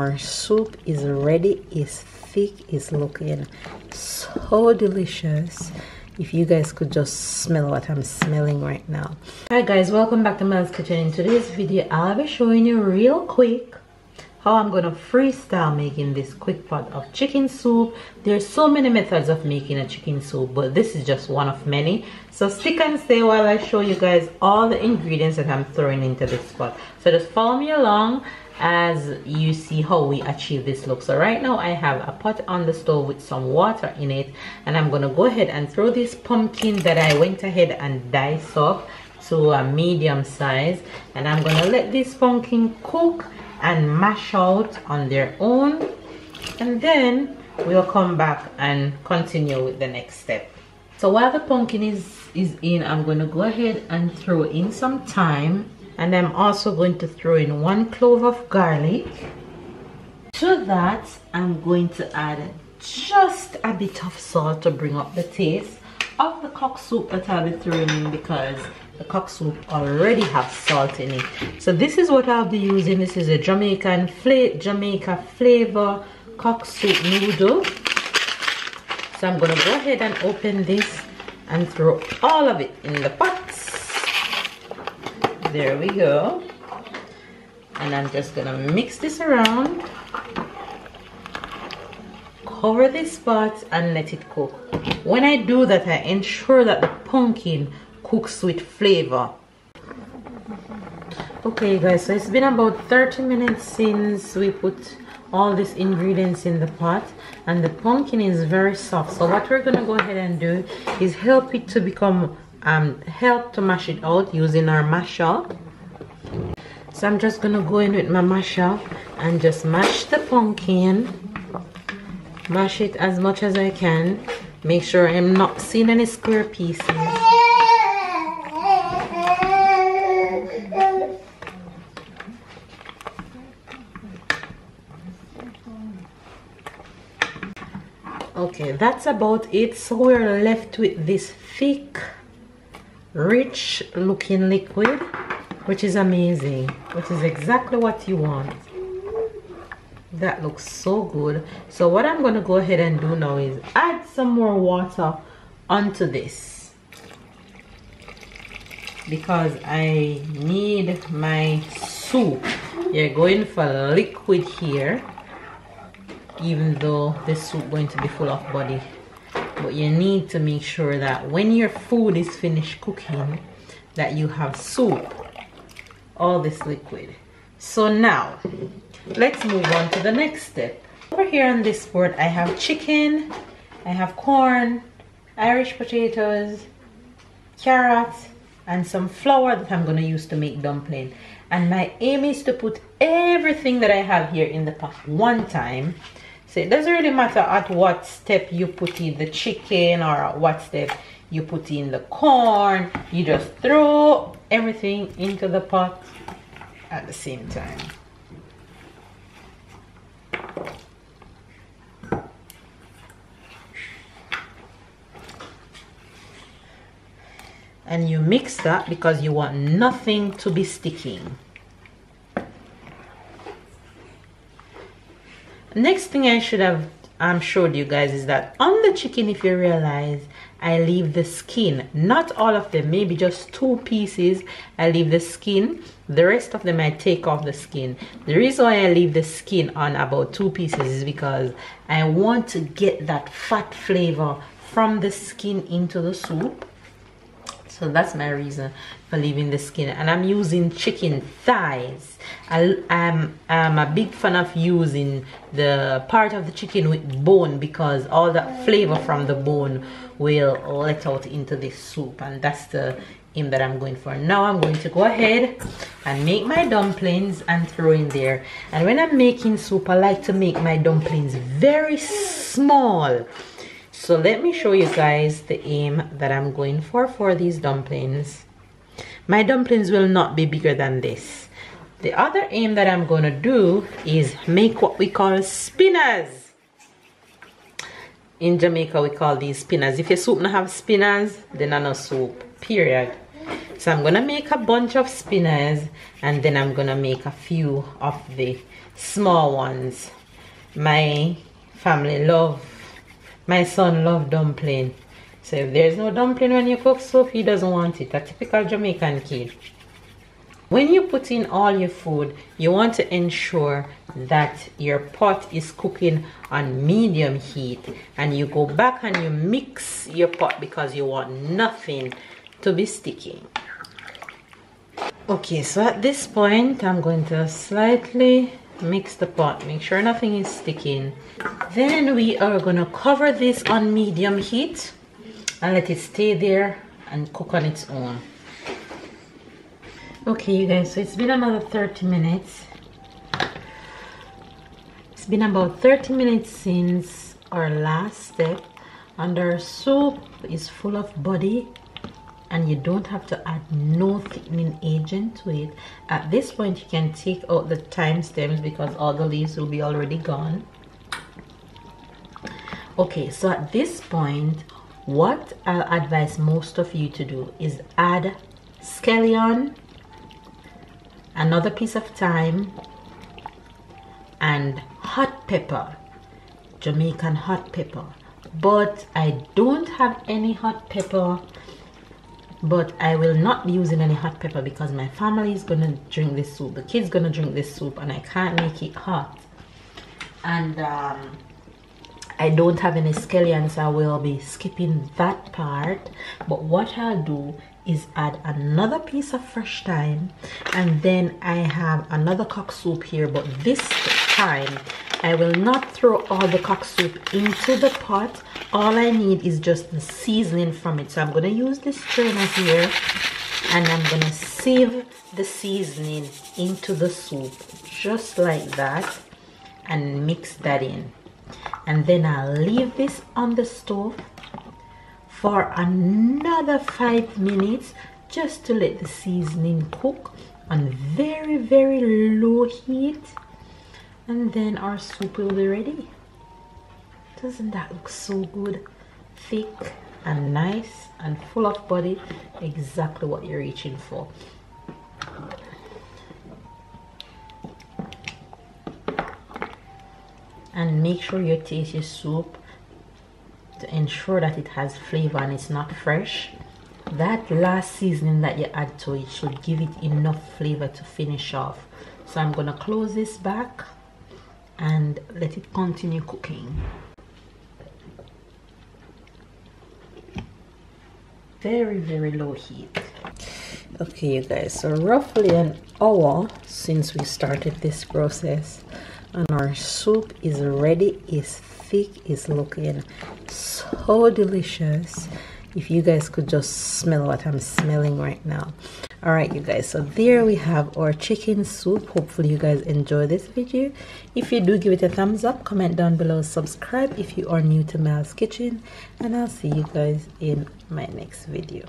our soup is ready it's thick it's looking so delicious. If you guys could just smell what i'm smelling right now. Hi guys welcome back to mel's kitchen. In today's video i'll be showing you real quick how I'm gonna freestyle making this quick pot of chicken soup. There's so many methods of making a chicken soup but this is just one of many. So stick and stay while I show you guys all the ingredients that I'm throwing into this pot. So just follow me along as you see how we achieve this look so right now I have a pot on the stove with some water in it and I'm gonna go ahead and throw this pumpkin that I went ahead and dice up to a medium size and I'm gonna let this pumpkin cook and mash out on their own and then we'll come back and continue with the next step. So while the pumpkin is is in i'm going to go ahead and throw in some thyme and i'm also going to throw in one clove of garlic. To that i'm going to add just a bit of salt to bring up the taste of the cock soup that i'll be throwing in because the cock soup already have salt in it. So this is what i'll be using. This is a jamaican fla jamaica flavor cock soup noodle. So i'm gonna go ahead and open this and throw all of it in the pot there we go. And i'm just gonna mix this around. Cover this pot and let it cook. When i do that i ensure that the pumpkin cooks with flavor. Okay guys so it's been about 30 minutes since we put all these ingredients in the pot and the pumpkin is very soft. So what we're gonna go ahead and do is help it to become um help to mash it out using our masher so i'm just gonna go in with my masher and just mash the pumpkin. Mash it as much as i can. Make sure i'm not seeing any square pieces. Okay that's about it. So we're left with this thick rich looking liquid which is amazing which is exactly what you want. That looks so good. So what i'm going to go ahead and do now is add some more water onto this. Because i need my soup. You're going for liquid here even though this soup going to be full of body but you need to make sure that when your food is finished cooking that you have soup all this liquid. So now let's move on to the next step. Over here on this board i have chicken i have corn irish potatoes carrots and some flour that i'm going to use to make dumpling and my aim is to put everything that i have here in the pot one time so it doesn't really matter at what step you put in the chicken or at what step you put in the corn. You just throw everything into the pot at the same time. And you mix that because you want nothing to be sticking. Next thing i should have um, showed you guys is that on the chicken if you realize I leave the skin. Not all of them maybe just two pieces I leave the skin. The rest of them I take off the skin. The reason why I leave the skin on about two pieces is because I want to get that fat flavor from the skin into the soup so that's my reason for leaving the skin. And i'm using chicken thighs. I, am I'm, I'm a big fan of using the part of the chicken with bone because all that flavor from the bone will let out into this soup. And that's the aim that i'm going for. Now i'm going to go ahead and make my dumplings and throw in there. And when i'm making soup i like to make my dumplings very small so let me show you guys the aim that i'm going for for these dumplings. My dumplings will not be bigger than this. The other aim that i'm to do is make what we call spinners. In jamaica we call these spinners. If your soup not have spinners then not no soup period. So I'm gonna make a bunch of spinners and then I'm gonna make a few of the small ones. My family love my son love dumpling. So if there's no dumpling when you cook soup he doesn't want it. A typical Jamaican kid. When you put in all your food, you want to ensure that your pot is cooking on medium heat. And you go back and you mix your pot because you want nothing to be sticky. Okay, so at this point, I'm going to slightly mix the pot, make sure nothing is sticking. Then we are gonna cover this on medium heat and let it stay there and cook on its own okay you guys so it's been another 30 minutes it's been about 30 minutes since our last step and our soup is full of body and you don't have to add no thickening agent to it. At this point you can take out the thyme stems because all the leaves will be already gone. Okay so at this point what i'll advise most of you to do is add scallion another piece of thyme and hot pepper Jamaican hot pepper. But I don't have any hot pepper but I will not be using any hot pepper because my family is gonna drink this soup. The kids gonna drink this soup and I can't make it hot. And um, I don't have any scallions so I will be skipping that part. But what I'll do is add another piece of fresh thyme and then I have another cock soup here. But this time I will not throw all the cock soup into the pot. All I need is just the seasoning from it. So I'm to use this strainer here and I'm to sieve the seasoning into the soup just like that and mix that in. And then I'll leave this on the stove for another five minutes just to let the seasoning cook on very very low heat and then our soup will be ready. Doesn't that look so good? Thick and nice and full of body. Exactly what you're reaching for. And make sure you taste your soup to ensure that it has flavor and it's not fresh. That last seasoning that you add to it should give it enough flavor to finish off. So I'm gonna close this back and let it continue cooking. Very very low heat. Okay you guys so roughly an hour since we started this process and our soup is ready is thick is looking so delicious. If you guys could just smell what i'm smelling right now all right you guys. So there we have our chicken soup. Hopefully you guys enjoy this video. If you do give it a thumbs up. Comment down below. Subscribe if you are new to Mel's kitchen. And i'll see you guys in my next video